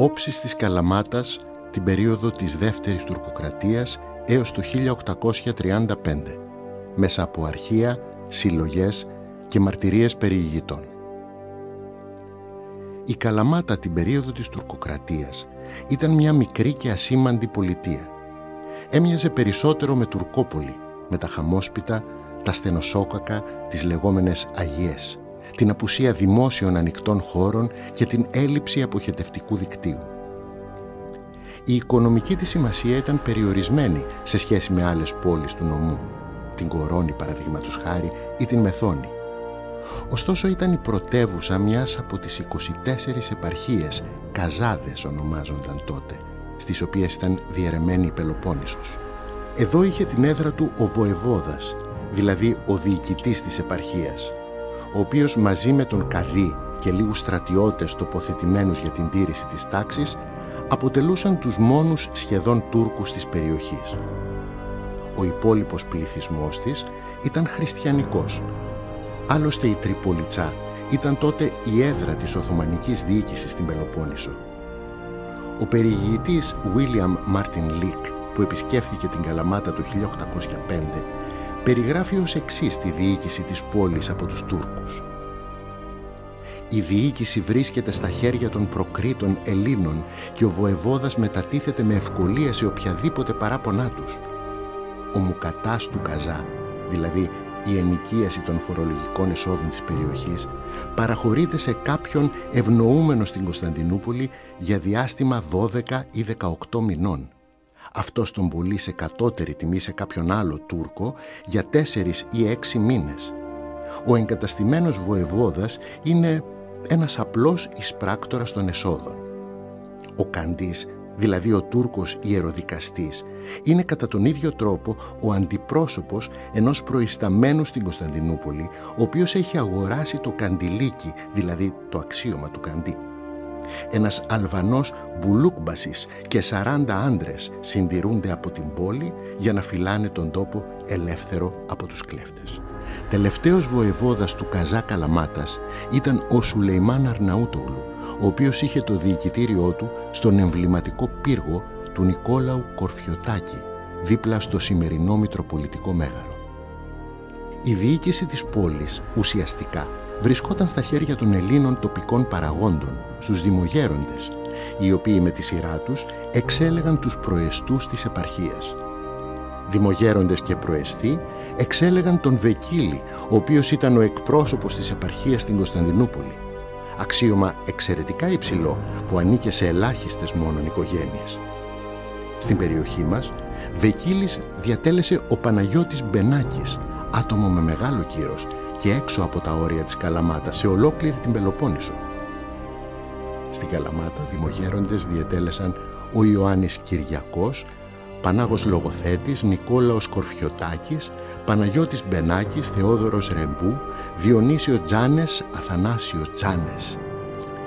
όψεις της Καλαμάτας την περίοδο της δεύτερης τουρκοκρατίας έως το 1835, μέσα από αρχεία, συλλογές και μαρτυρίες περιηγητών. Η Καλαμάτα την περίοδο της τουρκοκρατίας ήταν μια μικρή και ασήμαντη πολιτεία. Έμοιαζε περισσότερο με Τουρκόπολη, με τα χαμόσπιτα, τα στενοσόκακα, τις λεγόμενες Αγίες, την απουσία δημόσιων ανοιχτών χώρων και την έλλειψη αποχετευτικού δικτύου. Η οικονομική της σημασία ήταν περιορισμένη σε σχέση με άλλες πόλεις του νομού, την Κορώνη παραδείγματος χάρη ή την Μεθόνη. Ωστόσο ήταν η πρωτεύουσα μιας από τις 24 επαρχίες, καζάδες ονομάζονταν τότε, στις οποίες ήταν διαιρεμένη η Πελοπόννησος. Εδώ είχε την έδρα του ο Βοεβόδας, δηλαδή ο διοικητής της επαρχίας, ο οποίος μαζί με τον Καδί και λίγους στρατιώτες τοποθετημένους για την τήρηση της τάξης αποτελούσαν τους μόνους σχεδόν Τούρκους της περιοχής. Ο υπόλοιπος πληθυσμός της ήταν χριστιανικός. Άλλωστε η Τριπολιτσά ήταν τότε η έδρα της Οθωμανικής διοίκησης στην Πελοπόννησο. Ο περιηγητής William Martin Leake που επισκέφθηκε την Καλαμάτα το 1805 περιγράφει ως εξής τη διοίκηση της πόλης από τους Τούρκους. Η διοίκηση βρίσκεται στα χέρια των προκρήτων Ελλήνων και ο βοεβόδας μετατίθεται με ευκολία σε οποιαδήποτε παράπονά τους. Ο Μουκατάς του Καζά, δηλαδή η ενοικίαση των φορολογικών εσόδων της περιοχής, παραχωρείται σε κάποιον ευνοούμενο στην Κωνσταντινούπολη για διάστημα 12 ή 18 μηνών αυτός τον πουλεί σε κατώτερη τιμή σε κάποιον άλλο Τούρκο για τέσσερις ή έξι μήνες. Ο εγκαταστημένος βοεβόδας είναι ένας απλός εισπράκτορας των εσόδων. Ο Καντής, δηλαδή ο Τούρκος ιεροδικαστής, είναι κατά τον ίδιο τρόπο ο αντιπρόσωπος ενός προϊσταμένου στην Κωνσταντινούπολη, ο οποίος έχει αγοράσει το καντιλίκι, δηλαδή το αξίωμα του Καντή ένας Αλβανός μπουλούκμπασης και 40 άντρες συντηρούνται από την πόλη για να φυλάνε τον τόπο ελεύθερο από τους κλέφτες. Τελευταίος βοεβόδας του Καζά Καλαμάτας ήταν ο Σουλεϊμάν Αρναούτογλου, ο οποίος είχε το διοικητήριό του στον εμβληματικό πύργο του Νικόλαου Κορφιωτάκη, δίπλα στο σημερινό Μητροπολιτικό Μέγαρο. Η διοίκηση της πόλης ουσιαστικά βρισκόταν στα χέρια των Ελλήνων τοπικών παραγόντων, στους δημογέροντες, οι οποίοι με τη σειρά τους εξέλεγαν τους προεστούς της επαρχίας. Δημογέροντες και προεστοί εξέλεγαν τον Βεκίλη, ο οποίος ήταν ο εκπρόσωπος της επαρχίας στην Κωνσταντινούπολη. Αξίωμα εξαιρετικά υψηλό που ανήκε σε ελάχιστες μόνον οικογένειες. Στην περιοχή μας, Βεκίλης διατέλεσε ο Παναγιώτης Μπενάκης, άτομο με μεγάλο κύρος και έξω από τα όρια της Καλαμάτας σε ολόκληρη την Πελοπόννησο. Στην Καλαμάτα δημογέροντες διετέλεσαν ο Ιωάννης Κυριακός, Πανάγος Λογοθέτης, Νικόλαος Κορφιωτάκης, Παναγιώτης Μπενάκης, Θεόδωρος Ρεμπού, Διονύσιο Τζάνες, Αθανάσιο Τζάνες.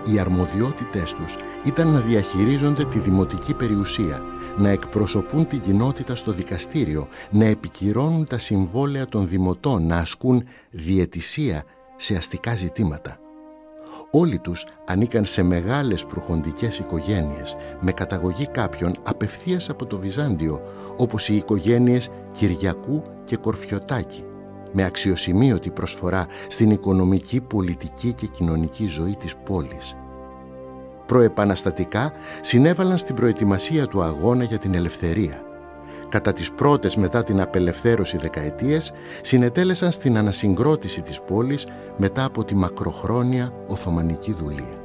Οι αρμοδιότητές τους ήταν να διαχειρίζονται τη δημοτική περιουσία, να εκπροσωπούν την κοινότητα στο δικαστήριο, να επικυρώνουν τα συμβόλαια των δημοτών, να ασκούν διαιτησία σε αστικά ζητήματα. Όλοι τους ανήκαν σε μεγάλες προχοντικές οικογένειες, με καταγωγή κάποιων απευθείας από το Βυζάντιο, όπως οι οικογένειες Κυριακού και Κορφιωτάκη, με αξιοσημείωτη προσφορά στην οικονομική, πολιτική και κοινωνική ζωή της πόλης προεπαναστατικά συνέβαλαν στην προετοιμασία του αγώνα για την ελευθερία. Κατά τις πρώτες μετά την απελευθέρωση δεκαετίες συνετέλεσαν στην ανασυγκρότηση της πόλης μετά από τη μακροχρόνια Οθωμανική δουλεία.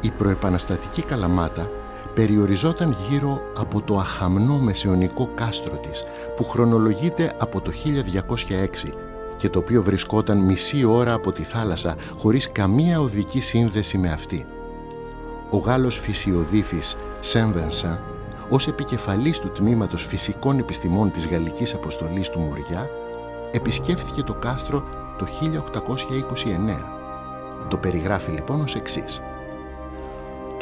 Η προεπαναστατική Καλαμάτα περιοριζόταν γύρω από το αχαμνό μεσαιωνικό κάστρο της που χρονολογείται από το 1206 και το οποίο βρισκόταν μισή ώρα από τη θάλασσα χωρίς καμία οδική σύνδεση με αυτή ο Γάλλος φυσιοδίφης Σέμβενσα, ως επικεφαλής του τμήματος φυσικών επιστημών της Γαλλικής Αποστολής του Μουριά, επισκέφθηκε το κάστρο το 1829. Το περιγράφει λοιπόν ως εξής.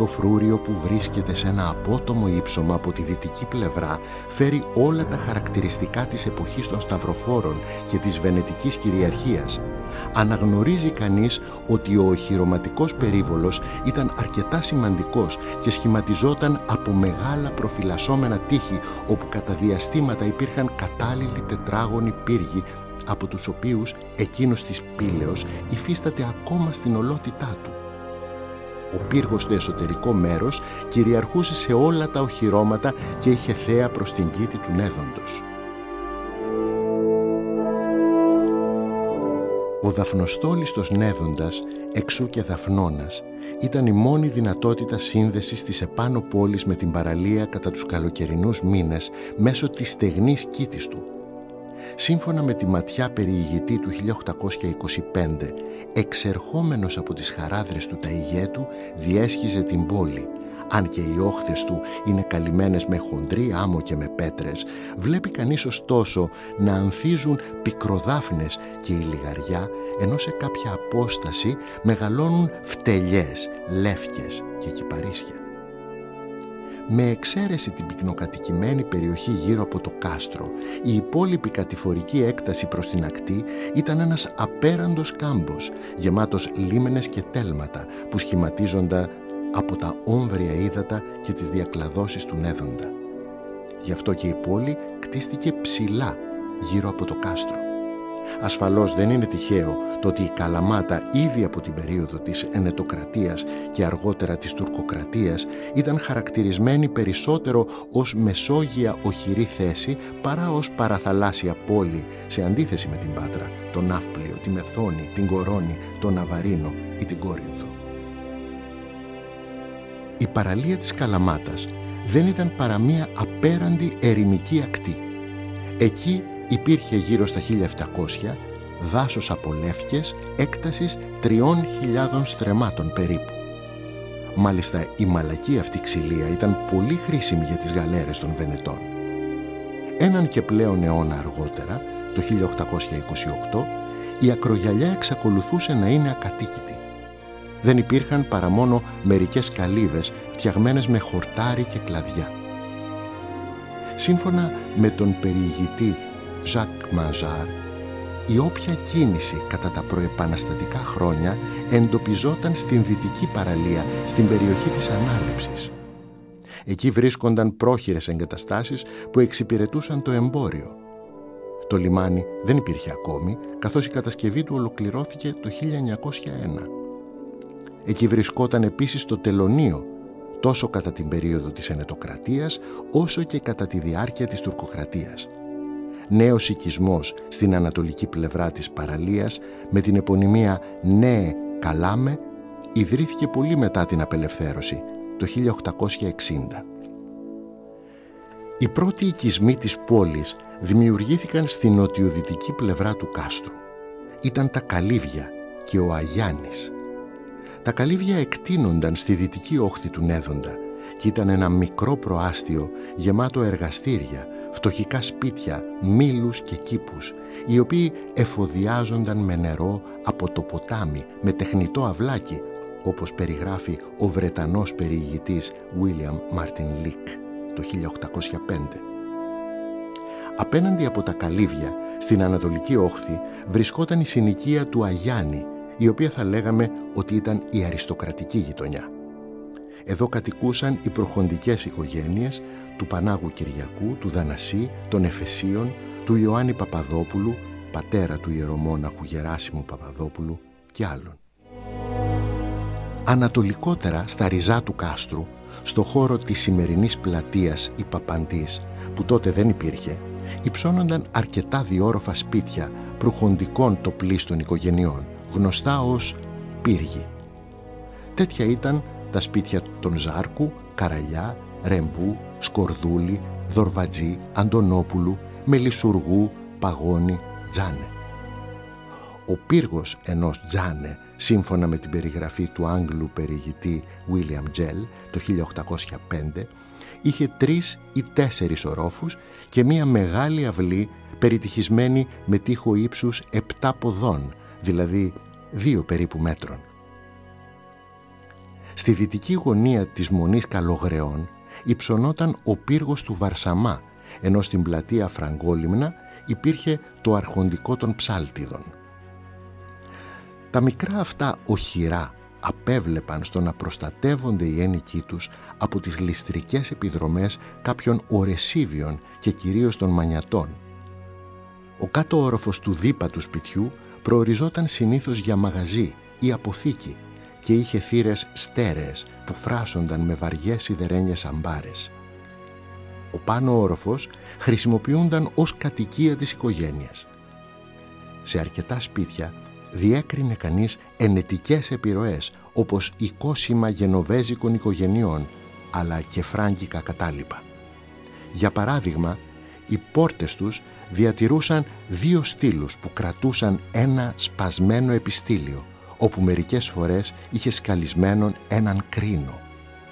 Το φρούριο που βρίσκεται σε ένα απότομο ύψωμα από τη δυτική πλευρά φέρει όλα τα χαρακτηριστικά της εποχής των Σταυροφόρων και της Βενετικής κυριαρχίας αναγνωρίζει κανείς ότι ο οχυρωματικός περίβολος ήταν αρκετά σημαντικός και σχηματιζόταν από μεγάλα προφυλασσόμενα τείχη όπου κατά διαστήματα υπήρχαν κατάλληλοι τετράγωνοι πύργοι από τους οποίους εκείνος της πύλεως υφίσταται ακόμα στην ολότητά του. Ο πύργος στο εσωτερικό μέρος κυριαρχούσε σε όλα τα οχυρώματα και είχε θέα προς την κήτη του Νέδοντος. Ο δαφνοστόλιστος Νέδοντας, εξού και δαφνώνας, ήταν η μόνη δυνατότητα σύνδεσης της επάνω πόλης με την παραλία κατά τους καλοκαιρινούς μήνες μέσω της στεγνής κήτης του. Σύμφωνα με τη ματιά περιηγητή του 1825, εξερχόμενος από τις χαράδρες του Ταϊγέτου, διέσχιζε την πόλη. Αν και οι όχθες του είναι καλυμμένες με χοντρή άμμο και με πέτρες, βλέπει κανείς ωστόσο να ανθίζουν πικροδάφνες και η λιγαριά, ενώ σε κάποια απόσταση μεγαλώνουν φτελιές, λεύκες και κυπαρίσια με εξαίρεση την πυκνοκατοικημένη περιοχή γύρω από το κάστρο, η υπόλοιπη κατηφορική έκταση προς την ακτή ήταν ένας απέραντος κάμπος, γεμάτος λίμενες και τέλματα που σχηματίζονταν από τα όμβρια ύδατα και τις διακλαδώσεις του Νέδοντα. Γι' αυτό και η πόλη κτίστηκε ψηλά γύρω από το κάστρο. Ασφαλώς δεν είναι τυχαίο το ότι η Καλαμάτα ήδη από την περίοδο της ενετοκρατίας και αργότερα της τουρκοκρατίας ήταν χαρακτηρισμένη περισσότερο ως μεσόγεια οχυρή θέση παρά ως παραθαλάσσια πόλη σε αντίθεση με την Πάτρα, τον Ναύπλιο, τη Μεθόνη, την Κορώνη, τον Ναβαρίνο ή την Κόρινθο. Η παραλία της Καλαμάτας δεν ήταν παρά μία απέραντη ερημική ακτή. Εκεί υπήρχε γύρω στα 1700 δάσος από λεύκες έκτασης 3.000 στρεμάτων περίπου. Μάλιστα η μαλακή αυτή ξυλία ήταν πολύ χρήσιμη για τις γαλέρες των Βενετών. Έναν και πλέον αιώνα αργότερα, το 1828, η ακρογιαλιά εξακολουθούσε να είναι ακατοίκητη. Δεν υπήρχαν παρά μόνο μερικές καλύβες φτιαγμένες με χορτάρι και κλαδιά. Σύμφωνα με τον περιηγητή Ζακ Μαζάρ, η όποια κίνηση κατά τα προεπαναστατικά χρόνια εντοπιζόταν στην δυτική παραλία, στην περιοχή της ανάληψης. Εκεί βρίσκονταν πρόχειρες εγκαταστάσεις που εξυπηρετούσαν το εμπόριο. Το λιμάνι δεν υπήρχε ακόμη, καθώς η κατασκευή του ολοκληρώθηκε το 1901. Εκεί βρισκόταν επίσης το τελωνίο, τόσο κατά την περίοδο της ενετοκρατίας, όσο και κατά τη διάρκεια της τουρκοκρατίας νέος οικισμός στην ανατολική πλευρά της παραλίας με την επωνυμία «Νέε Καλάμε» ιδρύθηκε πολύ μετά την απελευθέρωση, το 1860. Οι πρώτοι οικισμοί της πόλης δημιουργήθηκαν στην νοτιοδυτική πλευρά του κάστρου. Ήταν τα Καλύβια και ο Αγιάννης. Τα Καλύβια εκτείνονταν στη δυτική όχθη του Νέδοντα και ήταν ένα μικρό προάστιο γεμάτο εργαστήρια φτωχικά σπίτια, μήλους και κήπους, οι οποίοι εφοδιάζονταν με νερό από το ποτάμι με τεχνητό αυλάκι, όπως περιγράφει ο Βρετανός περιηγητής William Martin Leake το 1805. Απέναντι από τα καλύβια, στην Ανατολική Όχθη, βρισκόταν η συνοικία του Αγιάννη, η οποία θα λέγαμε ότι ήταν η αριστοκρατική γειτονιά. Εδώ κατοικούσαν οι προχοντικές οικογένειες του Πανάγου Κυριακού, του Δανασί, των Εφεσίων, του Ιωάννη Παπαδόπουλου, πατέρα του ιερομόναχου Γεράσιμου Παπαδόπουλου και άλλων. Ανατολικότερα στα ριζά του κάστρου, στο χώρο της σημερινής πλατείας η Παπαντής, που τότε δεν υπήρχε, υψώνονταν αρκετά διόροφα σπίτια προχοντικών τοπλίστων οικογενειών, γνωστά ως πύργοι. Τέτοια ήταν τα σπίτια των Ζάρκου, Καραλιά, Ρεμπού, Σκορδούλη, Δορβατζή, Αντωνόπουλου, Μελισσουργού, Παγώνη, Τζάνε. Ο πύργος ενός Τζάνε, σύμφωνα με την περιγραφή του Άγγλου περιηγητή William Gell το 1805, είχε τρεις ή τέσσερις ορόφους και μία μεγάλη αυλή περιτυχισμένη με τείχο ύψους επτά ποδών, δηλαδή δύο περίπου μέτρων. Στη δυτική γωνία της Μονής Καλογρεών υψωνόταν ο πύργος του Βαρσαμά, ενώ στην πλατεία Φραγκόλυμνα υπήρχε το αρχοντικό των ψάλτιδων. Τα μικρά αυτά οχυρά απέβλεπαν στο να προστατεύονται οι ένοικοί τους από τις ληστρικές επιδρομές κάποιων ορεσίβιων και κυρίως των μανιατών. Ο κάτω όροφος του δίπα του σπιτιού προοριζόταν συνήθως για μαγαζί ή αποθήκη και είχε θύρες στέρεες που φράσονταν με βαριές σιδερένιες αμπάρες. Ο πάνω όροφος χρησιμοποιούνταν ως κατοικία της οικογένειας. Σε αρκετά σπίτια διέκρινε κανείς ενετικές επιρροές όπως οικόσιμα γενοβέζικων οικογενειών αλλά και φράγκικα κατάλοιπα. Για παράδειγμα, οι πόρτες τους διατηρούσαν δύο στήλους που κρατούσαν ένα σπασμένο επιστήλιο όπου μερικές φορές είχε σκαλισμένον έναν κρίνο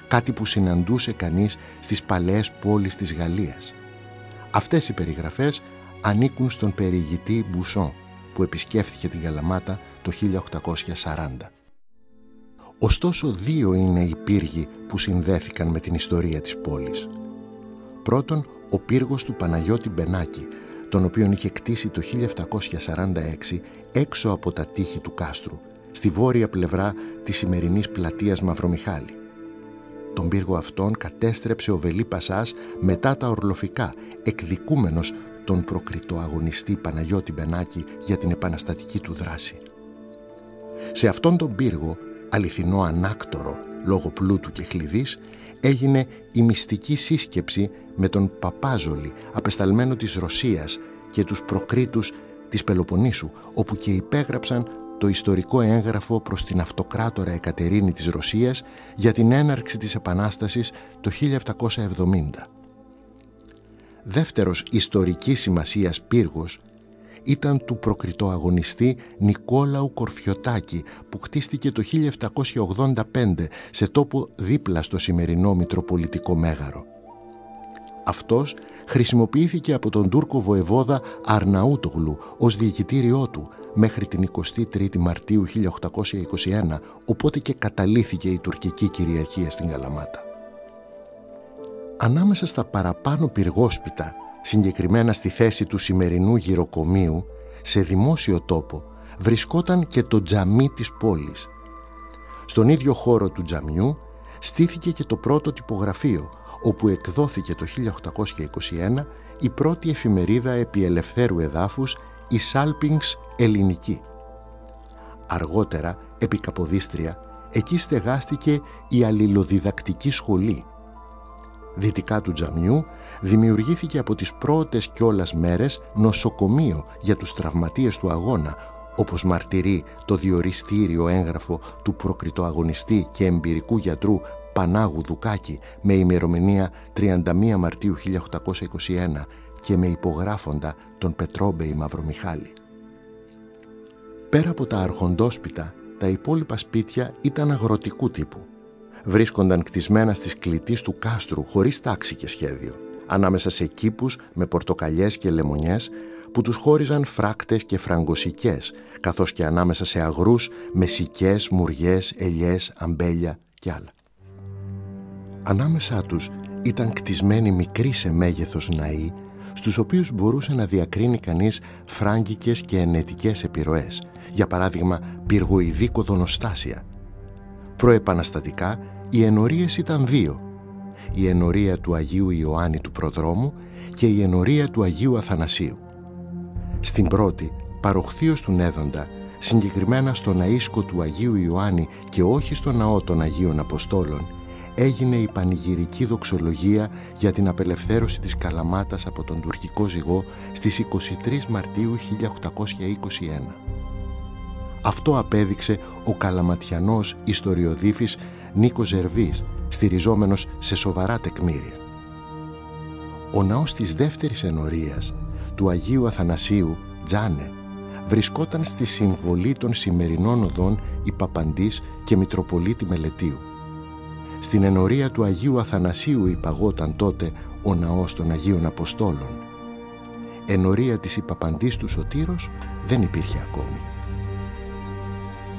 κάτι που συναντούσε κανείς στις παλαιές πόλεις της Γαλλίας. Αυτές οι περιγραφές ανήκουν στον περιηγητή Μπουσόν που επισκέφθηκε την Καλαμάτα το 1840. Ωστόσο δύο είναι οι πύργοι που συνδέθηκαν με την ιστορία της πόλης. Πρώτον, ο πύργος του Παναγιώτη Μπενάκη, τον οποίον είχε κτίσει το 1746 έξω από τα τείχη του κάστρου, στη βόρεια πλευρά της σημερινής πλατείας Μαυρομιχάλη. Τον πύργο αυτόν κατέστρεψε ο Βελή Πασάς μετά τα ορλοφικά, εκδικούμενος τον προκριτό αγωνιστή Παναγιώτη Μπενάκη για την επαναστατική του δράση. Σε αυτόν τον πύργο, αληθινό ανάκτορο λόγω πλούτου και χλειδής, έγινε η μυστική σύσκεψη με τον Παπάζολη, απεσταλμένο της Ρωσίας και τους προκρίτους της Πελοποννήσου, όπου και υπέγραψαν το ιστορικό έγγραφο προς την αυτοκράτορα Εκατερίνη της Ρωσίας για την έναρξη της Επανάστασης το 1770. Δεύτερος ιστορικής σημασίας πύργος ήταν του προκριτό αγωνιστή Νικόλαου Κορφιωτάκη που κτίστηκε το 1785 σε τόπο δίπλα στο σημερινό Μητροπολιτικό Μέγαρο. Αυτός χρησιμοποιήθηκε από τον Τούρκο βοεβόδα Αρναούτογλου ως διοικητήριό του μέχρι την 23η Μαρτίου 1821, οπότε και καταλήθηκε η τουρκική κυριαρχία στην Καλαμάτα. Ανάμεσα στα παραπάνω πυργόσπιτα, συγκεκριμένα στη θέση του σημερινού γυροκομείου, σε δημόσιο τόπο, βρισκόταν και το τζαμί της πόλης. Στον ίδιο χώρο του τζαμιού στήθηκε και το πρώτο τυπογραφείο, όπου εκδόθηκε το 1821 η πρώτη εφημερίδα επί ελευθέρου εδάφους η Σάλπινγκς Ελληνική. Αργότερα, επί Καποδίστρια, εκεί στεγάστηκε η Αλληλοδιδακτική Σχολή. Δυτικά του τζαμιού δημιουργήθηκε από τις πρώτες κιόλας μέρες νοσοκομείο για τους τραυματίες του αγώνα, όπως μαρτυρεί το διοριστήριο έγγραφο του προκριτοαγωνιστή και εμπειρικού γιατρού Πανάγου Δουκάκη με ημερομηνία 31 Μαρτίου 1821 και με υπογράφοντα τον Πετρόμπεϊ Μαυρομιχάλη. Πέρα από τα αρχοντόσπιτα, τα υπόλοιπα σπίτια ήταν αγροτικού τύπου. Βρίσκονταν κτισμένα στις κλητής του κάστρου χωρίς τάξη και σχέδιο, ανάμεσα σε κήπους με πορτοκαλιές και λεμονιές που τους χώριζαν φράκτες και φραγκοσικές, καθώς και ανάμεσα σε αγρούς με σικές, μουριές, ελιές, αμπέλια και άλλα. Ανάμεσά τους ήταν κτισμένοι μικροί σε μέγεθος ναοί στους οποίους μπορούσε να διακρίνει κανείς φράγκικες και ενετικές επιρροές, για παράδειγμα πυργοειδή κοδονοστάσια. Προεπαναστατικά, οι ενορίες ήταν δύο. Η ενορία του Αγίου Ιωάννη του Προδρόμου και η ενορία του Αγίου Αθανασίου. Στην πρώτη, παροχθείως του Νέδοντα, συγκεκριμένα στο ναΐσκο του Αγίου Ιωάννη και όχι στο ναό των Αγίων Αποστόλων, έγινε η πανηγυρική δοξολογία για την απελευθέρωση της Καλαμάτας από τον τουρκικό ζυγό στις 23 Μαρτίου 1821. Αυτό απέδειξε ο καλαματιανός ιστοριοδίφης Νίκος Ζερβής, στηριζόμενος σε σοβαρά τεκμήρια. Ο ναός της δεύτερης ενορίας του Αγίου Αθανασίου, Τζάνε, βρισκόταν στη συμβολή των σημερινών οδών Παπαντής και Μητροπολίτη Μελετίου. Στην ενορία του Αγίου Αθανασίου υπαγόταν τότε ο ναός των Αγίων Αποστόλων. Ενορία της υπαπαντής του Σωτήρος δεν υπήρχε ακόμη.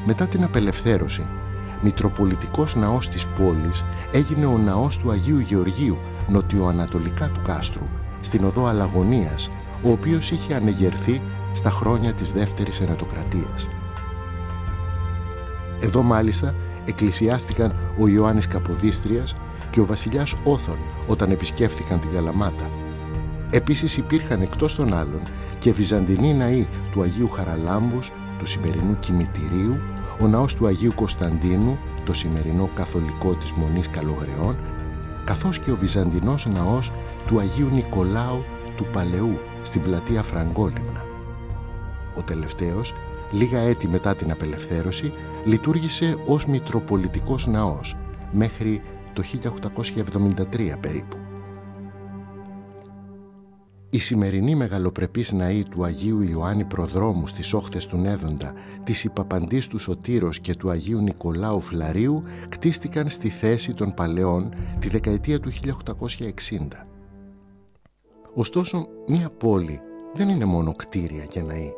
Μετά την απελευθέρωση, Μητροπολιτικός ναός της πόλης έγινε ο ναός του Αγίου Γεωργίου νοτιοανατολικά του κάστρου, στην οδό Αλαγωνίας, ο οποίος είχε ανεγερθεί στα χρόνια της δεύτερης ενατοκρατίας. Εδώ μάλιστα εκκλησιάστηκαν ο Ιωάννης Καποδίστριας και ο βασιλιάς Όθων όταν επισκέφθηκαν την Καλαμάτα. Επίσης υπήρχαν εκτός των άλλων και βυζαντινοί ναοί του Αγίου Χαραλάμπους, του σημερινού Κημητηρίου, ο ναός του Αγίου Κωνσταντίνου, το σημερινό καθολικό της Μονής Καλογρεών, καθώς και ο βυζαντινός ναός του Αγίου Νικολάου του Παλαιού στην πλατεία Φραγκόλυμνα. Ο τελευταίος, λίγα έτη μετά την απελευθέρωση, λειτουργήσε ως Μητροπολιτικός Ναός μέχρι το 1873 περίπου. Η σημερινή μεγαλοπρεπής ναή του Αγίου Ιωάννη Προδρόμου στις όχθες του Νέδοντα, της Υπαπαντής του Σωτήρος και του Αγίου Νικολάου Φλαρίου κτίστηκαν στη θέση των παλαιών τη δεκαετία του 1860. Ωστόσο, μία πόλη δεν είναι μόνο κτίρια και ναή.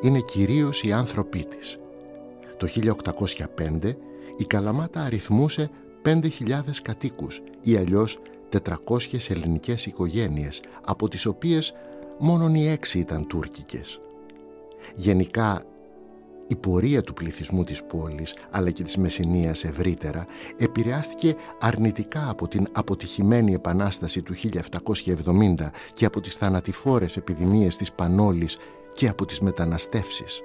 Είναι κυρίως οι άνθρωποι της. Το 1805 η Καλαμάτα αριθμούσε 5.000 κατοίκους ή αλλιώς 400 ελληνικές οικογένειες, από τις οποίες μόνον οι έξι ήταν τουρκικές. Γενικά, η πορεία του πληθυσμού της πόλης, αλλά και της Μεσσηνίας ευρύτερα, επηρεάστηκε αρνητικά από την αποτυχημένη επανάσταση του 1770 και από τις θανατηφόρες επιδημίες της Πανόλης και από τις μεταναστεύσεις.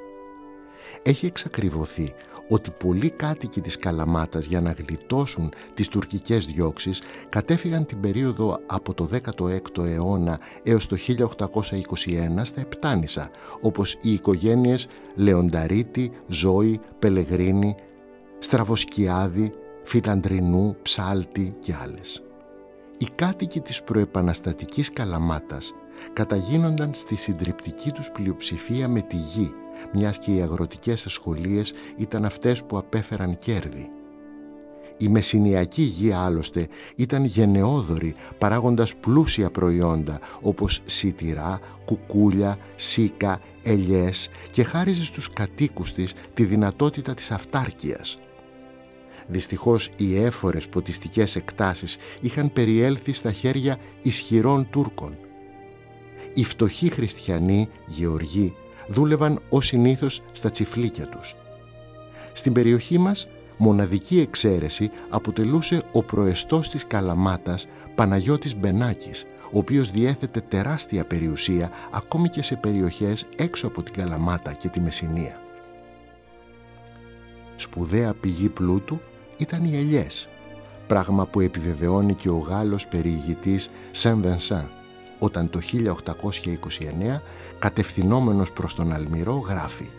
Έχει εξακριβωθεί ότι πολλοί κάτοικοι της Καλαμάτας για να γλιτώσουν τις τουρκικές διώξεις κατέφυγαν την περίοδο από το 16ο αιώνα έως το 1821 στα Επτάνησα, όπως οι οικογένειες Λεονταρίτη, Ζώη, Πελεγρίνη, Στραβοσκιάδη, Φιλαντρινού, Ψάλτη και άλλες. Οι κάτοικοι της προεπαναστατικής Καλαμάτας καταγίνονταν στη συντριπτική τους πλειοψηφία με τη γη μιας και οι αγροτικές ασχολίες ήταν αυτές που απέφεραν κέρδη. Η μεσηνιακή γη άλλωστε ήταν γενναιόδορη παράγοντας πλούσια προϊόντα όπως σιτηρά, κουκούλια, σίκα, ελιές και χάριζε στους κατοίκους της τη δυνατότητα της αυτάρκειας. Δυστυχώς οι έφορες ποτιστικές εκτάσεις είχαν περιέλθει στα χέρια ισχυρών Τούρκων. Οι φτωχοί χριστιανοί, γεωργοί, δούλευαν ως συνήθως στα τσιφλίκια τους. Στην περιοχή μας, μοναδική εξαίρεση αποτελούσε ο προεστός της Καλαμάτας Παναγιώτης Μπενάκης, ο οποίος διέθετε τεράστια περιουσία ακόμη και σε περιοχές έξω από την Καλαμάτα και τη Μεσσηνία. Σπουδαία πηγή πλούτου ήταν οι ελιές, πράγμα που επιβεβαιώνει και ο Γάλλος περιηγητής Σεν Βενσάν, όταν το 1829 κατευθυνόμενος προς τον Αλμυρό γράφει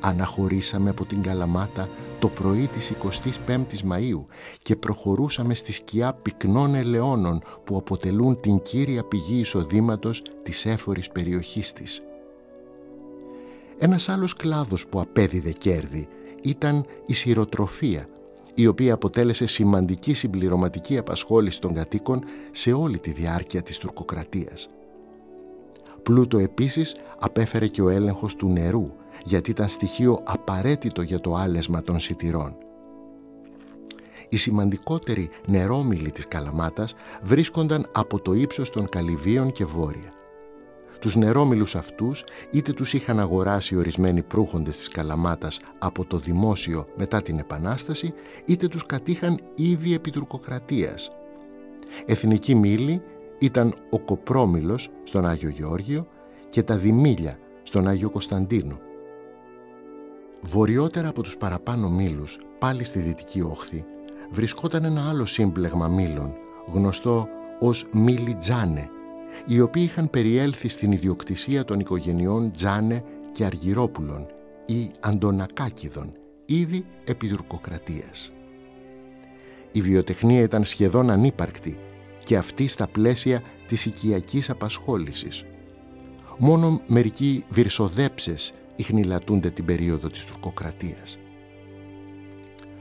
«Αναχωρήσαμε από την Καλαμάτα το πρωί της 25ης Μαΐου και προχωρούσαμε στη σκιά πυκνών ελαιώνων που αποτελούν την κύρια πηγή εισοδήματος της έφορης περιοχής της». Ένας άλλος κλάδος που απέδιδε κέρδη ήταν η σειροτροφία, η οποία αποτέλεσε σημαντική συμπληρωματική απασχόληση των κατοίκων σε όλη τη διάρκεια της τουρκοκρατίας. Πλούτο επίσης απέφερε και ο έλεγχος του νερού, γιατί ήταν στοιχείο απαραίτητο για το άλεσμα των σιτηρών. Οι σημαντικότεροι νερόμιλοι της Καλαμάτας βρίσκονταν από το ύψος των Καλυβίων και Βόρεια. Τους νερόμιλους αυτούς είτε τους είχαν αγοράσει ορισμένοι προύχοντες της Καλαμάτας από το δημόσιο μετά την Επανάσταση, είτε τους κατήχαν ήδη επί τουρκοκρατίας. Εθνική μήλη ήταν ο Κοπρόμιλος στον Άγιο Γεώργιο και τα Δημήλια στον Άγιο Κωνσταντίνο. Βορειότερα από τους παραπάνω μήλους, πάλι στη Δυτική Όχθη, βρισκόταν ένα άλλο σύμπλεγμα μήλων, γνωστό ως μήλι Τζάνε, οι οποίοι είχαν περιέλθει στην ιδιοκτησία των οικογενειών Τζάνε και Αργυρόπουλων ή Αντωνακάκηδων, ήδη επί τουρκοκρατίας. Η βιοτεχνία ήταν σχεδόν ανύπαρκτη και αυτή στα πλαίσια της οικιακής απασχόλησης. Μόνο μερικοί βυρσοδέψες ιχνηλατούνται την περίοδο της τουρκοκρατίας.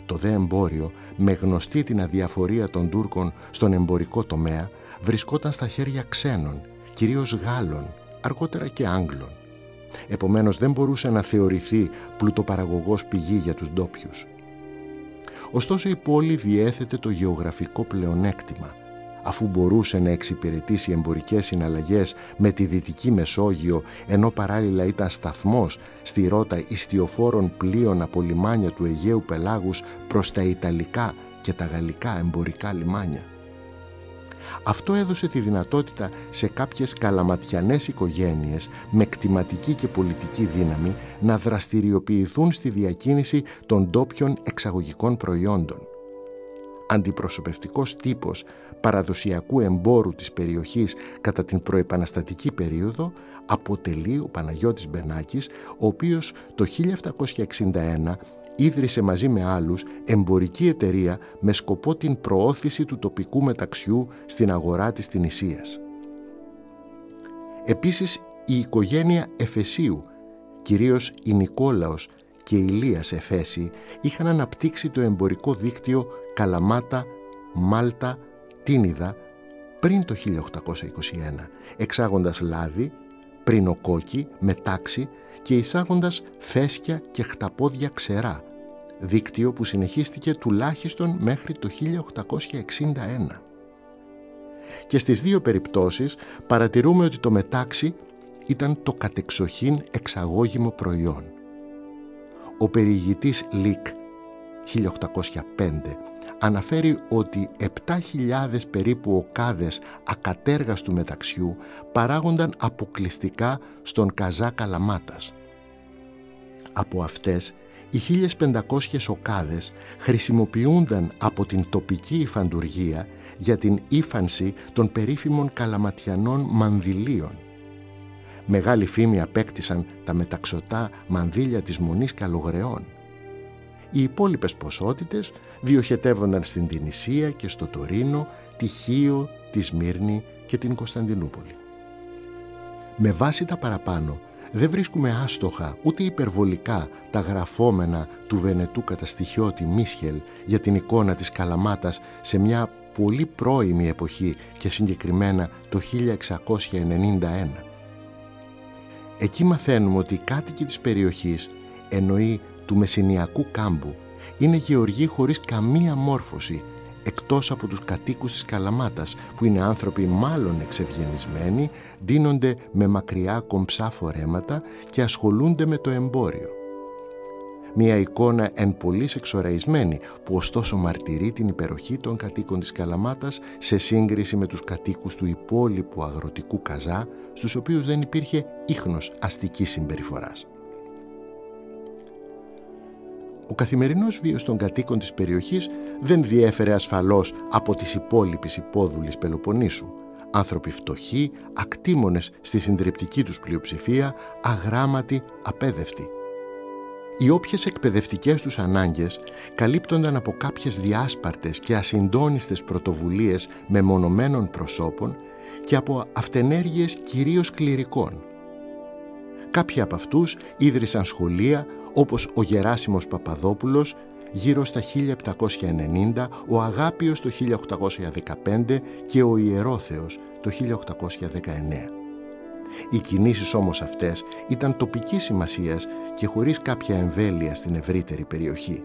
Το δε εμπόριο, με γνωστή την αδιαφορία των Τούρκων στον εμπορικό τομέα, βρισκόταν στα χέρια ξένων, κυρίως Γάλλων, αργότερα και Άγγλων. Επομένως δεν μπορούσε να θεωρηθεί πλουτοπαραγωγός πηγή για τους ντόπιους. Ωστόσο η πόλη διέθετε το γεωγραφικό πλεονέκτημα αφού μπορούσε να εξυπηρετήσει εμπορικές συναλλαγές με τη Δυτική Μεσόγειο ενώ παράλληλα ήταν σταθμός στη ρότα ιστιοφόρων πλοίων από λιμάνια του Αιγαίου Πελάγους προς τα Ιταλικά και τα Γαλλικά εμπορικά λιμάνια. Αυτό έδωσε τη δυνατότητα σε κάποιες καλαματιανές οικογένειες με κτηματική και πολιτική δύναμη να δραστηριοποιηθούν στη διακίνηση των ντόπιων εξαγωγικών προϊόντων. Αντιπροσωπευτικός τύπος παραδοσιακού εμπόρου της περιοχής κατά την προεπαναστατική περίοδο αποτελεί ο Παναγιώτης Μπενάκης, ο οποίος το 1761 ίδρυσε μαζί με άλλους εμπορική εταιρεία με σκοπό την προώθηση του τοπικού μεταξιού στην αγορά της Τινησίας. Επίσης η οικογένεια Εφεσίου, κυρίως η Νικόλαος και η Ηλίας Εφέση, είχαν αναπτύξει το εμπορικό δίκτυο Καλαμάτα, Μάλτα, Τίνιδα πριν το 1821, εξάγοντας λάδι, πριν ο κόκκι, με τάξη και εισάγοντας φέσκια και χταπόδια ξερά, δίκτυο που συνεχίστηκε τουλάχιστον μέχρι το 1861. Και στις δύο περιπτώσεις παρατηρούμε ότι το μετάξι ήταν το κατεξοχήν εξαγώγημο προϊόν. Ο περιηγητής Λίκ 1805 αναφέρει ότι 7.000 περίπου οκάδες ακατέργαστου μεταξιού παράγονταν αποκλειστικά στον Καζά Καλαμάτας. Από αυτές οι 1500 οκάδες χρησιμοποιούνταν από την τοπική υφαντουργία για την ύφανση των περίφημων καλαματιανών μανδυλίων. Μεγάλη φήμη απέκτησαν τα μεταξωτά μανδύλια της Μονής Καλογρεών. Οι υπόλοιπες ποσότητες διοχετεύονταν στην Τινησία και στο Τωρίνο, τη Χίο, τη Σμύρνη και την Κωνσταντινούπολη. Με βάση τα παραπάνω, δεν βρίσκουμε άστοχα ούτε υπερβολικά τα γραφόμενα του Βενετού καταστοιχιώτη Μίσχελ για την εικόνα της Καλαμάτας σε μια πολύ πρώιμη εποχή και συγκεκριμένα το 1691. Εκεί μαθαίνουμε ότι οι κάτοικοι της περιοχής, εννοεί του Μεσσηνιακού κάμπου, είναι γεωργοί χωρίς καμία μόρφωση εκτός από τους κατοίκους της Καλαμάτας που είναι άνθρωποι μάλλον εξευγενισμένοι, δίνονται με μακριά κομψά φορέματα και ασχολούνται με το εμπόριο. Μια εικόνα εν πολλής εξοραϊσμένη που ωστόσο μαρτυρεί την υπεροχή των κατοίκων της Καλαμάτας σε σύγκριση με τους κατοίκους του υπόλοιπου αγροτικού καζά στους οποίους δεν υπήρχε ίχνος αστικής συμπεριφοράς. Ο καθημερινός βίος των κατοίκων της περιοχής δεν διέφερε ασφαλώς από τις υπόλοιπες υπόδουλης Πελοποννήσου. Άνθρωποι φτωχοί, ακτήμονες στη συντριπτική τους πλειοψηφία, αγράμματοι, απέδευτοι. Οι όποιες εκπαιδευτικές τους ανάγκες καλύπτονταν από κάποιες διάσπαρτες και ασυντόνιστες πρωτοβουλίες μεμονωμένων προσώπων και από αυτενέργειες κυρίως κληρικών. Κάποιοι από αυτούς ίδρυσαν σχολεία όπως ο Γεράσιμος Παπαδόπουλος γύρω στα 1790, ο Αγάπιος το 1815 και ο Ιερόθεος το 1819. Οι κινήσεις όμως αυτές ήταν τοπικής σημασίας και χωρίς κάποια εμβέλεια στην ευρύτερη περιοχή.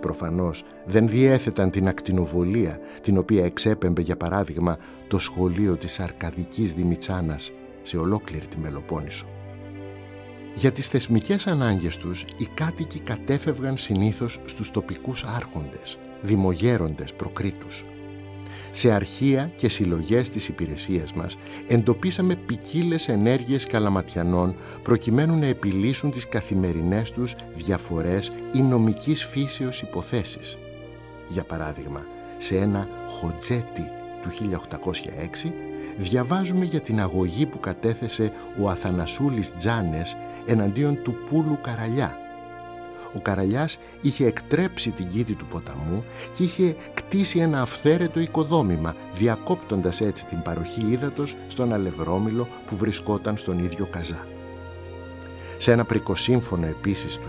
Προφανώς δεν διέθεταν την ακτινοβολία την οποία εξέπεμπε για παράδειγμα το σχολείο της Αρκαδικής Δημητσάνας σε ολόκληρη τη Μελοπόννησο. Για τις θεσμικές ανάγκες τους, οι κάτοικοι κατέφευγαν συνήθως στους τοπικούς άρχοντες, δημογέροντες, προκρίτους. Σε αρχεία και συλλογές της υπηρεσίας μας εντοπίσαμε ποικίλες ενέργειες καλαματιανών προκειμένου να επιλύσουν τις καθημερινές τους διαφορές ή νομικής φύσεως υποθέσεις. Για παράδειγμα, σε ένα «χοτζέτι» του 1806 διαβάζουμε για την αγωγή που κατέθεσε ο Αθανασούλης Τζάνες εναντίον του Πούλου Καραλιά. Ο Καραλιάς είχε εκτρέψει την κήτη του ποταμού και είχε κτίσει ένα αυθαίρετο οικοδόμημα, διακόπτοντας έτσι την παροχή ύδατος στον Αλευρόμιλο που βρισκόταν στον ίδιο Καζά. Σε ένα πρικοσύμφωνο επίσης του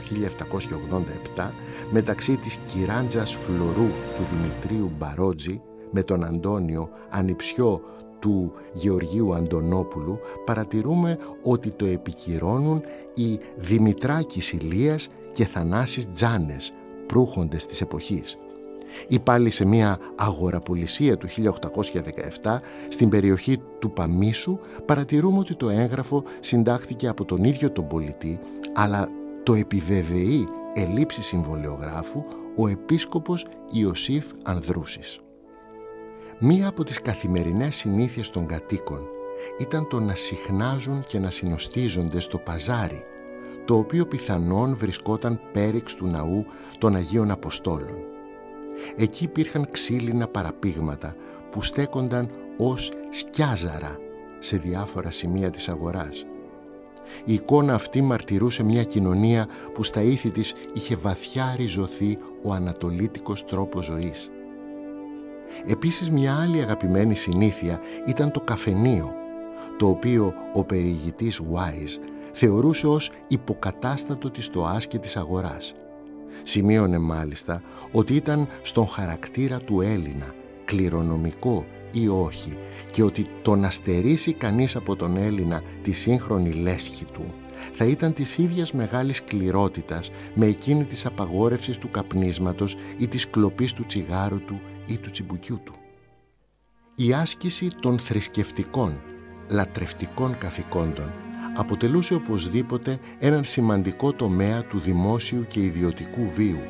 1787 μεταξύ της Κυράντζας Φλωρού του Δημητρίου Μπαρότζη με τον Αντώνιο ανιψιό του Γεωργίου Αντωνόπουλου παρατηρούμε ότι το επικυρώνουν οι Δημητράκης Ηλίας και Θανάσης Τζάνες, προύχοντες της εποχής. ή πάλι σε μια αγοραπολισία του 1817 στην περιοχή του Παμίσου παρατηρούμε ότι το έγγραφο συντάχθηκε από τον ίδιο τον πολιτή αλλά το επιβεβαιεί ελήψη συμβολιογράφου ο επίσκοπος Ιωσήφ Ανδρούσης. Μία από τις καθημερινές συνήθειες των κατοίκων ήταν το να συχνάζουν και να συνοστίζονται στο παζάρι, το οποίο πιθανόν βρισκόταν πέριξ του ναού των Αγίων Αποστόλων. Εκεί υπήρχαν ξύλινα παραπήγματα που στέκονταν ως σκιάζαρα σε διάφορα σημεία της αγοράς. Η εικόνα αυτή μαρτυρούσε μια κοινωνία που στα ήθη της είχε βαθιά ριζωθεί ο ανατολίτικος τρόπος ζωής. Επίσης μια άλλη αγαπημένη συνήθεια ήταν το καφενείο, το οποίο ο περιηγητής Wise θεωρούσε ως υποκατάστατο της στοάς και της αγοράς. Σημείωνε μάλιστα ότι ήταν στον χαρακτήρα του Έλληνα, κληρονομικό ή όχι, και ότι το να στερήσει κανείς από τον Έλληνα τη σύγχρονη λέσχη του θα ήταν της ίδιας μεγάλης κληρότητας με εκείνη της απαγόρευσης του καπνίσματος ή της κλοπής του τσιγάρου του ή του τσιμπουκιού του. Η άσκηση των θρησκευτικών, λατρευτικών καθηκόντων αποτελούσε οπωσδήποτε έναν σημαντικό τομέα του δημόσιου και ιδιωτικού βίου,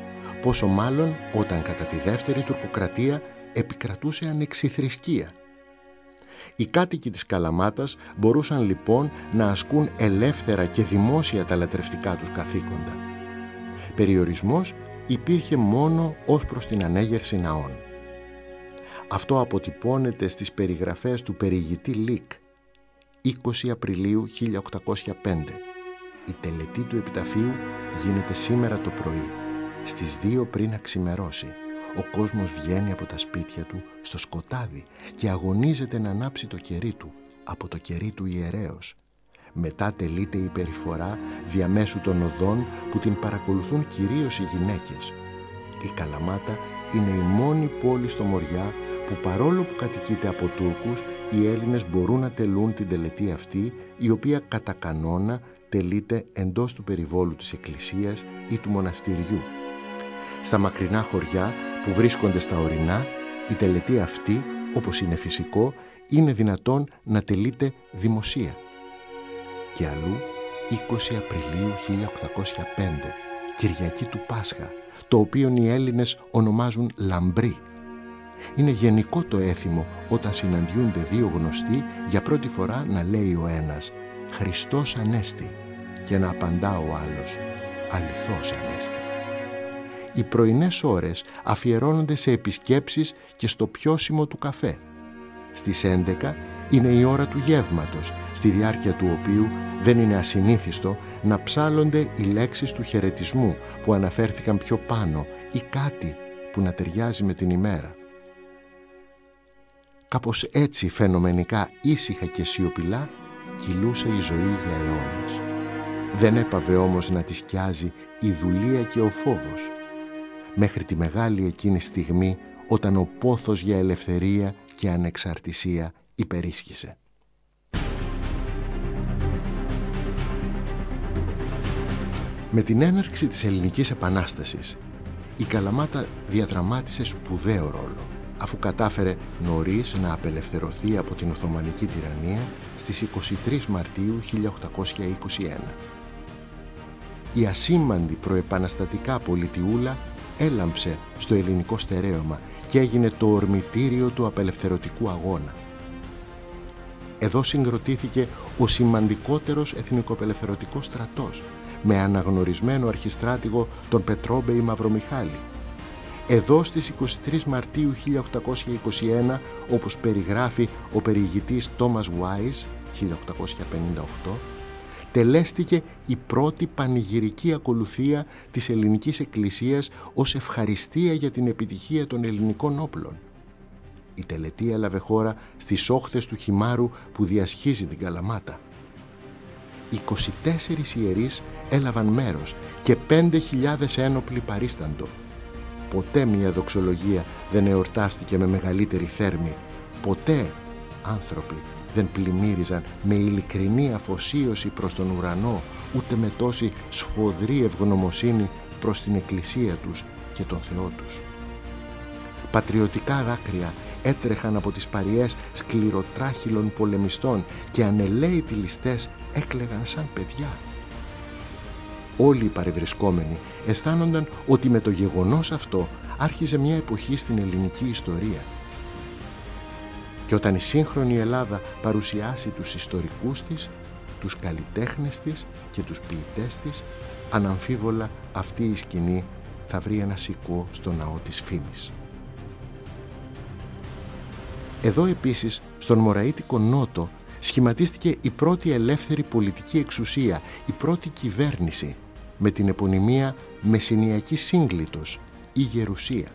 πόσο μάλλον όταν κατά τη δεύτερη τουρκοκρατία επικρατούσε ανεξιθρησκεία. Οι κάτοικοι της Καλαμάτας μπορούσαν λοιπόν να ασκούν ελεύθερα και δημόσια τα λατρευτικά τους καθήκοντα. Περιορισμός υπήρχε μόνο ως προς την ανέγερση ναών. Αυτό αποτυπώνεται στις περιγραφές του περιηγητή Λίκ, 20 Απριλίου 1805. Η τελετή του επιταφείου γίνεται σήμερα το πρωί, στις 2 πριν να ξημερώσει. Ο κόσμος βγαίνει από τα σπίτια του στο σκοτάδι και αγωνίζεται να ανάψει το κερί του από το κερί του ιερέως. Μετά τελείται η περιφορά διαμέσου των οδών που την παρακολουθούν κυρίως οι γυναίκες. Η Καλαμάτα είναι η μόνη πόλη στο Μοριά που παρόλο που κατοικείται από Τούρκους οι Έλληνες μπορούν να τελούν την τελετή αυτή, η οποία κατά κανόνα τελείται εντός του περιβόλου της εκκλησίας ή του μοναστηριού. Στα μακρινά χωριά που βρίσκονται στα ορεινά, η τελετή αυτή, όπως είναι φυσικό, είναι δυνατόν να τελείται δημοσία. Και αλλού, 20 Απριλίου 1805, Κυριακή του Πάσχα, το οποίο οι Έλληνες ονομάζουν λαμπρή, είναι γενικό το έθιμο όταν συναντιούνται δύο γνωστοί για πρώτη φορά να λέει ο ένας «Χριστός Ανέστη» και να απαντά ο άλλος «Αληθώς Ανέστη». Οι πρωινές ώρες αφιερώνονται σε επισκέψεις και στο πιώσιμο του καφέ. Στις 11 είναι η ώρα του γεύματος, στη διάρκεια του οποίου δεν είναι ασυνήθιστο να ψάλλονται οι λέξεις του χαιρετισμού που αναφέρθηκαν πιο πάνω ή κάτι που να ταιριάζει με την ημέρα. Κάπως έτσι φαινομενικά ήσυχα και σιωπηλά κυλούσε η ζωή για αιώνες. Δεν έπαβε όμως να τη σκιάζει η δουλεία και ο φόβος. Μέχρι τη μεγάλη εκείνη στιγμή όταν ο πόθος για ελευθερία και ανεξαρτησία υπερίσχυσε. Με την έναρξη της Ελληνικής Επανάστασης, η Καλαμάτα διαδραμάτισε σπουδαίο ρόλο αφού κατάφερε νωρίς να απελευθερωθεί από την Οθωμανική τυραννία στις 23 Μαρτίου 1821. Η ασήμαντη προεπαναστατικά πολιτιούλα έλαμψε στο ελληνικό στερέωμα και έγινε το ορμητήριο του απελευθερωτικού αγώνα. Εδώ συγκροτήθηκε ο σημαντικότερος εθνικοπελευθερωτικός στρατός με αναγνωρισμένο αρχιστράτηγο τον Πετρόμπεϊ Μαυρομιχάλη εδώ στις 23 Μαρτίου 1821, όπως περιγράφει ο περιηγητής Τόμας Βάις, 1858, τελέστηκε η πρώτη πανηγυρική ακολουθία της ελληνικής εκκλησίας ως ευχαριστία για την επιτυχία των ελληνικών όπλων. Η τελετή έλαβε χώρα στις όχθες του χυμάρου που διασχίζει την Καλαμάτα. 24 ιερείς έλαβαν μέρος και 5.000 ένοπλοι παρίσταντο. Ποτέ μια δοξολογία δεν εορτάστηκε με μεγαλύτερη θέρμη. Ποτέ άνθρωποι δεν πλημμύριζαν με ειλικρινή αφοσίωση προς τον ουρανό, ούτε με τόση σφοδρή ευγνωμοσύνη προς την εκκλησία τους και τον Θεό τους. Πατριωτικά δάκρυα έτρεχαν από τις παριές σκληροτράχυλων πολεμιστών και ανελαίητοι ληστές έκλεγαν σαν παιδιά. Όλοι οι παρευρισκόμενοι αισθάνονταν ότι με το γεγονός αυτό άρχιζε μια εποχή στην ελληνική ιστορία. Και όταν η σύγχρονη Ελλάδα παρουσιάσει τους ιστορικούς της, τους καλλιτέχνες της και τους ποιητές της, αναμφίβολα αυτή η σκηνή θα βρει ένα σηκώ στο ναό της φήμης. Εδώ επίσης, στον Μωραΐτικο Νότο, σχηματίστηκε η πρώτη ελεύθερη πολιτική εξουσία, η πρώτη κυβέρνηση, με την επωνυμία Μεσσηνιακής Σύγκλιτος ή Γερουσία.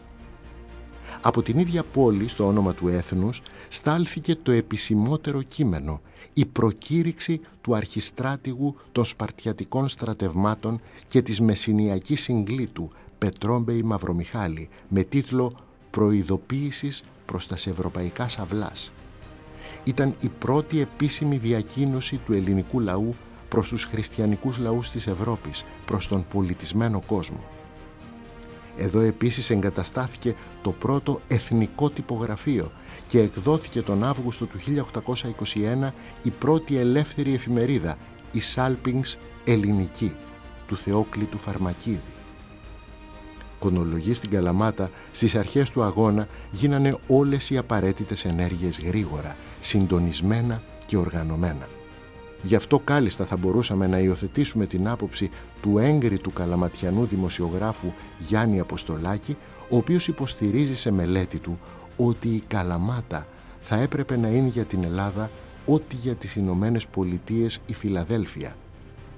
Από την ίδια πόλη, στο όνομα του έθνους, στάλθηκε το επισημότερο κείμενο, η προκήρυξη του αρχιστράτηγου των Σπαρτιατικών στρατευμάτων και της Μεσσηνιακής Συγκλήτου Πετρόμπεϊ Μαυρομιχάλη με τίτλο «Προειδοποίησης προς τα ευρωπαϊκά σαυλάς». Ήταν η πρώτη επίσημη διακοίνωση του ελληνικού λαού προς τους χριστιανικούς λαούς της Ευρώπης, προς τον πολιτισμένο κόσμο. Εδώ επίσης εγκαταστάθηκε το πρώτο εθνικό τυπογραφείο και εκδόθηκε τον Αύγουστο του 1821 η πρώτη ελεύθερη εφημερίδα, η Σάλπινγκς Ελληνική, του Θεόκλητου Φαρμακίδη. Κονολογή στην Καλαμάτα, στις αρχές του αγώνα γίνανε όλες οι απαραίτητες ενέργειες γρήγορα, συντονισμένα και οργανωμένα. Γι' αυτό κάλλιστα θα μπορούσαμε να υιοθετήσουμε την άποψη του έγκριτου καλαματιανού δημοσιογράφου Γιάννη Αποστολάκη, ο οποίος υποστηρίζει σε μελέτη του ότι η Καλαμάτα θα έπρεπε να είναι για την Ελλάδα ό,τι για τις Ηνωμένες Πολιτείες η Φιλαδέλφια,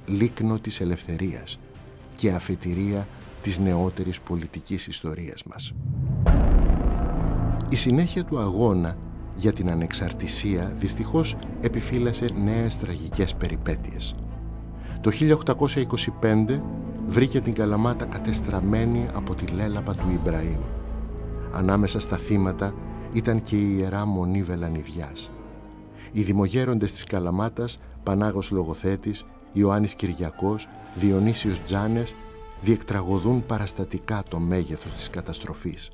λίκνο της ελευθερίας και αφετηρία της νεότερης πολιτικής ιστορίας μας. Η συνέχεια του αγώνα για την ανεξαρτησία δυστυχώς επιφύλασε νέες τραγικές περιπέτειες. Το 1825 βρήκε την Καλαμάτα κατεστραμμένη από τη λέλαπα του Ιμπραήμ. Ανάμεσα στα θύματα ήταν και η Ιερά Μονή Βελανιδιάς. Οι δημογέροντες της Καλαμάτας, Πανάγος Λογοθέτης, Ιωάννης Κυριακός, Διονύσιος Τζάνες, διεκτραγωδούν παραστατικά το μέγεθος της καταστροφής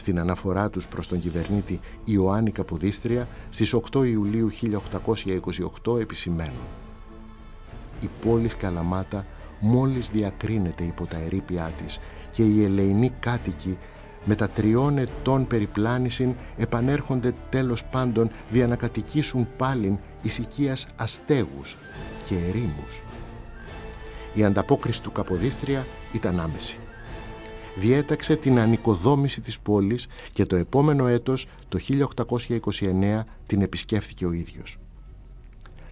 στην αναφορά τους προς τον κυβερνήτη Ιωάννη Καποδίστρια στις 8 Ιουλίου 1828 επισημαίνουν «Η πόλη Καλαμάτα μόλις διακρίνεται υπό τα ερήπια της και οι ελεηνοί κάτοικοι με τα τριών ετών περιπλάνησιν επανέρχονται τέλος πάντων δια να κατοικήσουν πάλιν ησυχίας αστέγους και ερήμους. Η ανταπόκριση του Καποδίστρια ήταν άμεση διέταξε την ανοικοδόμηση της πόλης και το επόμενο έτος, το 1829, την επισκέφθηκε ο ίδιος.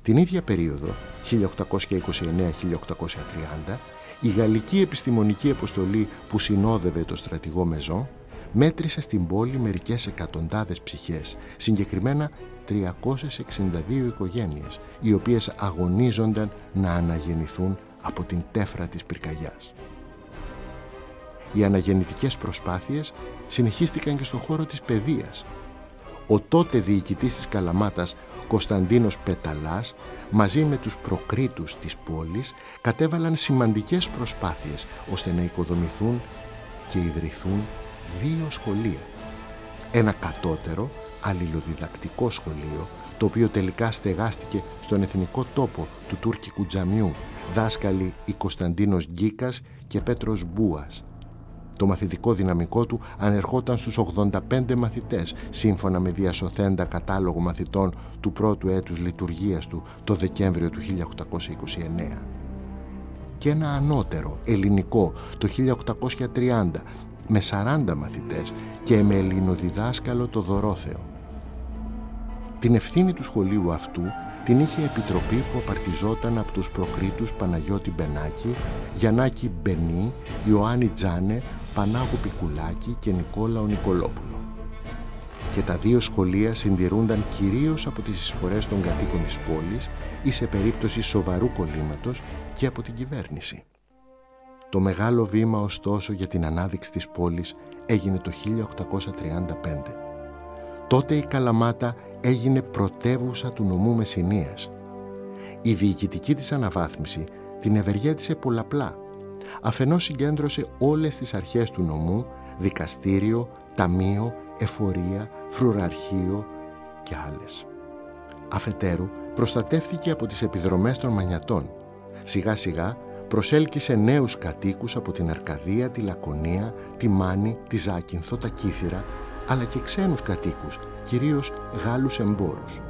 Την ίδια περίοδο, 1829-1830, η Γαλλική Επιστημονική Αποστολή που συνόδευε το στρατηγό Μεζό μέτρησε στην πόλη μερικές εκατοντάδες ψυχές, συγκεκριμένα 362 οικογένειες, οι οποίες αγωνίζονταν να αναγεννηθούν από την τέφρα της πυρκαγιάς. Οι αναγεννητικές προσπάθειες συνεχίστηκαν και στον χώρο της παιδείας. Ο τότε διοικητής της Καλαμάτας, Κωνσταντίνος Πεταλάς, μαζί με τους προκρίτους της πόλης, κατέβαλαν σημαντικές προσπάθειες ώστε να οικοδομηθούν και ιδρυθούν δύο σχολεία. Ένα κατώτερο, αλληλοδιδακτικό σχολείο, το οποίο τελικά στεγάστηκε στον εθνικό τόπο του τουρκικού τζαμιού, δάσκαλοι η Κωνσταντίνος Γκίκας και Πέτρος Μπούας, το μαθητικό δυναμικό του ανερχόταν στους 85 μαθητές, σύμφωνα με διασωθέντα κατάλογο μαθητών του πρώτου έτους λειτουργίας του το Δεκέμβριο του 1829. Και ένα ανώτερο, ελληνικό, το 1830, με 40 μαθητές και με ελληνοδιδάσκαλο το Δωρόθεο. Την ευθύνη του σχολείου αυτού την είχε επιτροπή που απαρτιζόταν από τους προκρίτους Παναγιώτη Μπενάκη, Γιαννάκη Μπενή, Ιωάννη Τζάνε, Πανάγου Πικουλάκη και Νικόλαο Νικολόπουλο. Και τα δύο σχολεία συντηρούνταν κυρίως από τις εισφορές των κατοίκων της πόλης ή σε περίπτωση σοβαρού κολλήματος και από την κυβέρνηση. Το μεγάλο βήμα ωστόσο για την ανάδειξη της πόλης έγινε το 1835. Τότε η Καλαμάτα έγινε πρωτεύουσα του νομού Μεσσηνίας. Η διοικητική της αναβάθμιση την ευεργέτησε πολλαπλά. Αφενός συγκέντρωσε όλες τις αρχές του νομού, δικαστήριο, ταμείο, εφορία, φρουραρχείο και άλλες. Αφετέρου, προστατεύθηκε από τις επιδρομές των μανιατών. Σιγά σιγά προσέλκυσε νέους κατοίκους από την Αρκαδία, τη Λακωνία, τη Μάνη, τη Ζάκυνθο, τα Κύθυρα, αλλά και ξένους κατοίκους, κυρίως Γάλλους εμπόρους.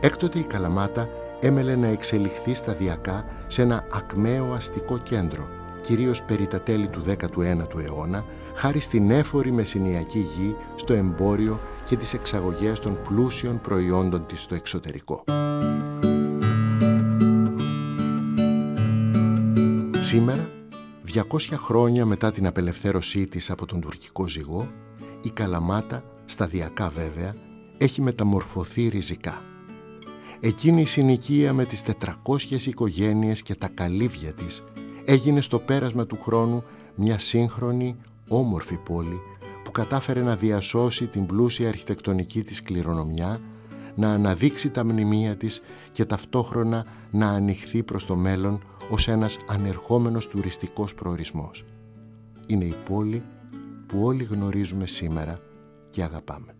Έκτοτε η Καλαμάτα έμελε να εξελιχθεί σταδιακά σε ένα ακμαίο αστικό κέντρο, κυρίως περί τα τέλη του 19ου αιώνα, χάρη στην έφορη μεσηνιακή γη, στο εμπόριο και τις εξαγωγές των πλούσιων προϊόντων της στο εξωτερικό. Σήμερα, 200 χρόνια μετά την απελευθέρωσή της από τον τουρκικό ζυγό, η Καλαμάτα, σταδιακά βέβαια, έχει μεταμορφωθεί ριζικά. Εκείνη η συνοικία με τις 400 οικογένειες και τα καλύβια της έγινε στο πέρασμα του χρόνου μια σύγχρονη, όμορφη πόλη που κατάφερε να διασώσει την πλούσια αρχιτεκτονική της κληρονομιά, να αναδείξει τα μνημεία της και ταυτόχρονα να ανοιχθεί προς το μέλλον ως ένας ανερχόμενος τουριστικός προορισμός. Είναι η πόλη που όλοι γνωρίζουμε σήμερα και αγαπάμε.